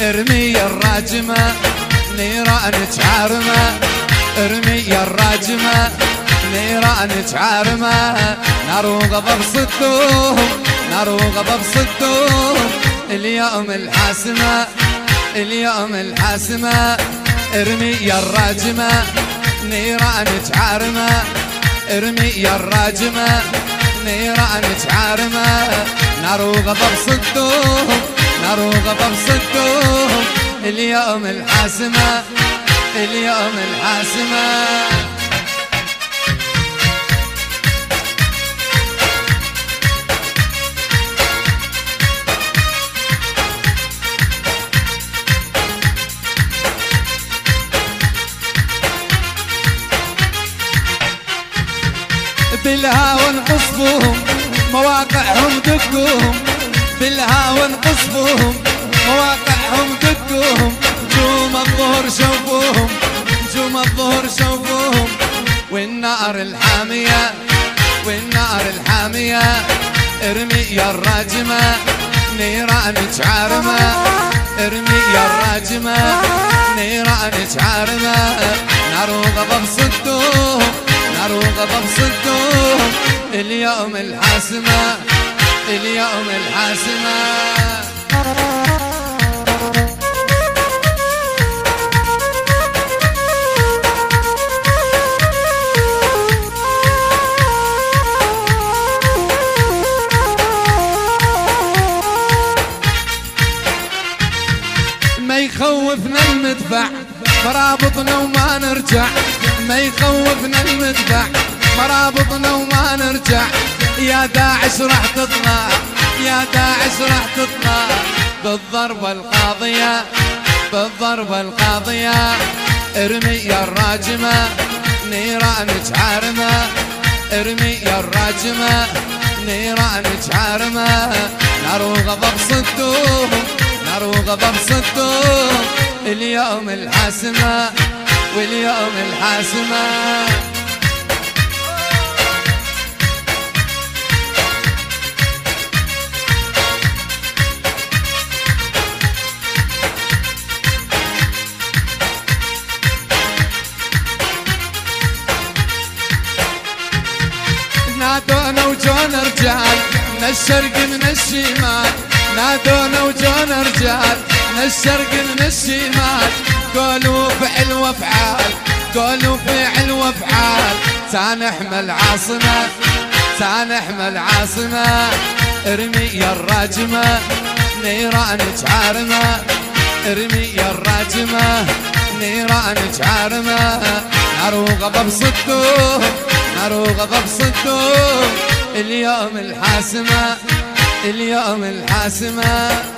ارمي الراجمة نيرانك عارمة ارمي الراجمة نيرانك عارمة نار وغضب صدوم نار وغضب صدوم اليوم الحاسمة اليوم الحاسمة. ارمي يا الراجمة نيرانك عارمة ارمي يا الراجمة نيرانك عارمة نار وغضب صدوم وغضب صدوم اليوم الحاسمة اليوم الحاسمة. بالهاون قصفوهم مواقعهم دقوهم بالهاون قصفوهم مواقعهم دقوهم نجوم الظهر شوفوهم نجوم الظهر شوفوهم. والنار الحامية والنار الحامية. ارمي يا الراجمة نيرانك عارمة ارمي يا الراجمة نيرانك عارمة نار وغضب صدوهم نار وغضب الحاسمة اليوم الحاسمة ما يخوفنا المدفع مرابطنا وما نرجع. ما يخوفنا المدفع مرابطنا وما نرجع. يا داعش راح تطلع. يا داعش راح تطلع بالضربة القاضية بالضربة القاضية. ارمي يا الراجمة نيرانك عارمة ارمي يا الراجمة نيرانك عارمة نار وغضب صدوم نار وغضب صدوم اليوم الحاسمة واليوم الحاسمة. نادونا وجونا رجال من الشرق من الشمال. نادونا وجونا رجال من الشرق من الشمال. قولوا فعل وافعال قولوا فعل وافعال. سنحمي العاصمة سنحمي العاصمة ارمي يا الراجمة نيرانك عارمة ارمي يا الراجمة نيرانك عارمة نار وغضب صدوم نار وغضب صدوم اليوم الحاسمة اليوم الحاسمة.